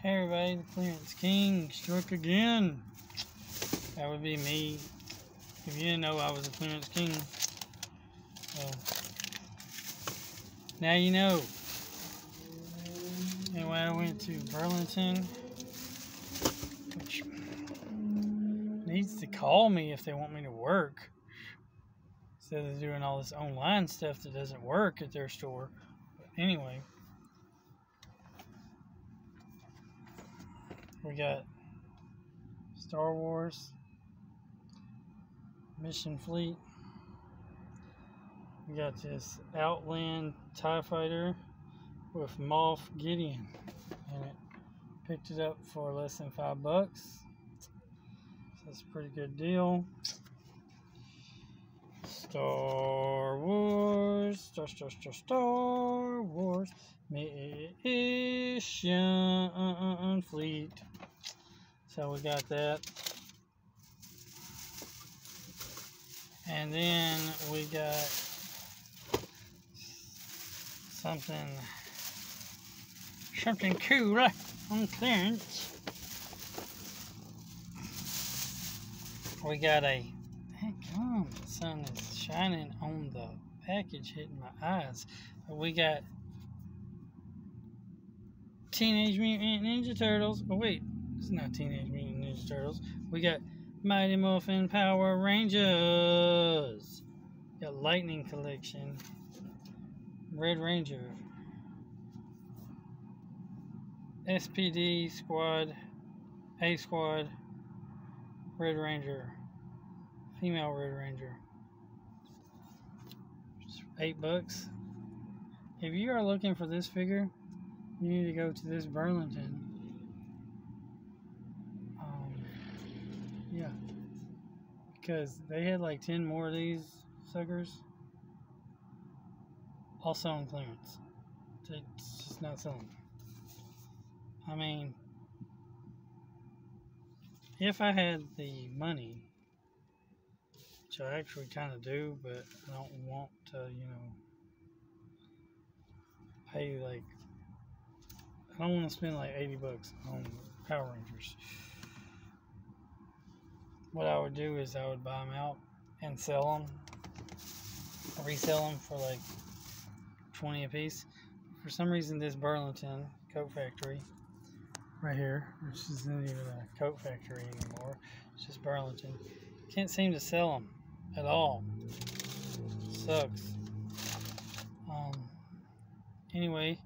Hey everybody, the Clearance King struck again. That would be me. If you didn't know I was a Clearance King. Well, now you know. Anyway, I went to Burlington, which needs to call me if they want me to work. Instead of doing all this online stuff that doesn't work at their store. But anyway. We got Star Wars, Mission Fleet. We got this Outland TIE Fighter with Moff Gideon in it. Picked it up for less than five bucks. So that's a pretty good deal. Star Wars, Star, Star, Star, Star Wars, Mission Fleet. So we got that. And then we got something something cool on clearance. We got a on the sun is shining on the package hitting my eyes. But we got Teenage Mutant Ninja Turtles. Oh wait, it's not Teenage Mutant Ninja Turtles. We got Mighty Morphin Power Rangers. Got Lightning Collection. Red Ranger. SPD Squad. A Squad. Red Ranger. Female Red Ranger. Eight bucks. If you are looking for this figure, you need to go to this Burlington um, Yeah. Because they had like 10 more of these suckers. Also on clearance. It's just not selling. I mean, if I had the money, which I actually kind of do, but I don't want to, you know, pay like, I don't want to spend like 80 bucks on Power Rangers what I would do is I would buy them out and sell them, resell them for like 20 a piece. For some reason, this Burlington coat factory right here, which isn't even a coat factory anymore, it's just Burlington, can't seem to sell them at all. Sucks. Um, anyway,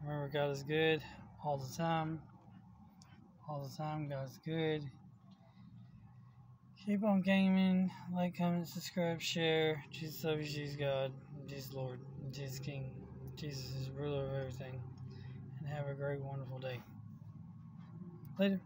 remember, God is good all the time. All the time, God is good. Keep on gaming, like, comment, subscribe, share. Jesus loves you, Jesus God, Jesus Lord, Jesus King. Jesus is ruler of everything. And have a great, wonderful day. Later.